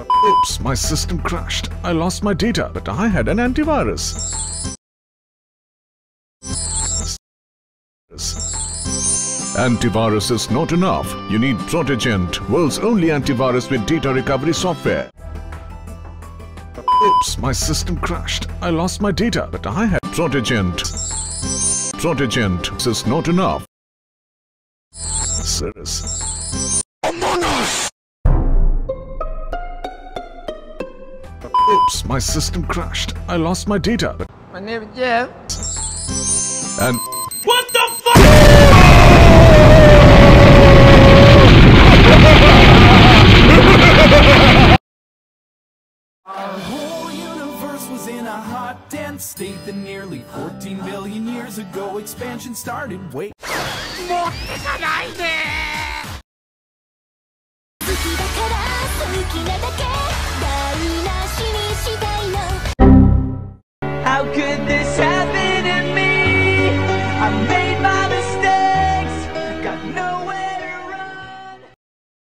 Oops, my system crashed. I lost my data, but I had an antivirus. Antivirus is not enough. You need Protegent, world's only antivirus with data recovery software. Oops, my system crashed. I lost my data, but I had Protegent. Protegent is not enough. Serious. Oops, my system crashed. I lost my data, My name is Jeff. and Our whole universe was in a hot, dense state that nearly 14 billion years ago expansion started. Wait. 好き How could this happen to me?